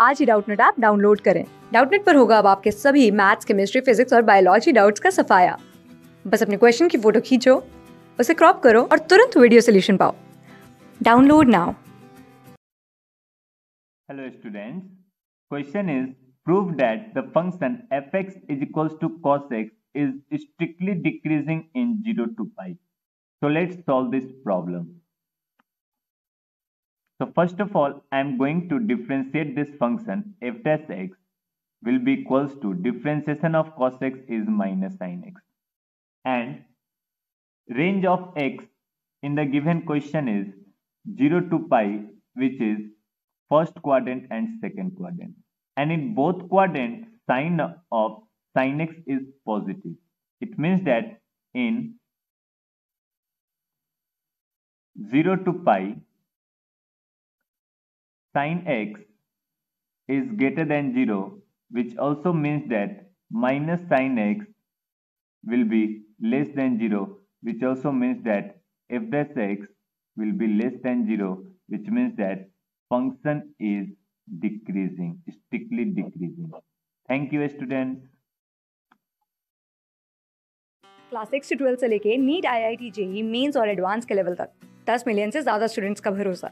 आज ही Doubtnut app download करें। डाउटनेट पर होगा अब आपके सभी मैथ्स, केमिस्ट्री, फिजिक्स और बायोलॉजी डाउट्स का सफाया। बस अपने क्वेश्चन की फ़ोटो खींचो, उसे क्रॉप करो और तुरंत वीडियो सोल्यूशन पाओ। Download now. Hello student question is prove that the function fx is equals to cos x is strictly decreasing in 0 to 5 so let's solve this problem So first of all, I am going to differentiate this function f dash x will be equals to differentiation of cos x is minus sin x. And range of x in the given question is 0 to pi which is first quadrant and second quadrant. And in both quadrants, sign of sin x is positive. It means that in 0 to pi, sin x is greater than 0, which also means that minus sin x will be less than 0, which also means that f dash x will be less than 0, which means that function is decreasing, strictly decreasing. Thank you, students. Class six से twelfth से लेके NEET I I T JEE mains और advance के level तक दस million से ज़्यादा students का भरोसा